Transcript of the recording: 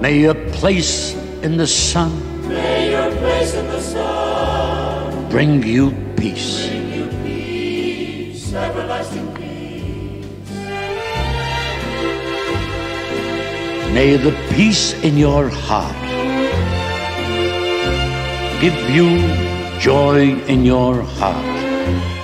May your place in the sun May your place in the sun bring you peace. bring you peace, everlasting peace. May the peace in your heart give you joy in your heart.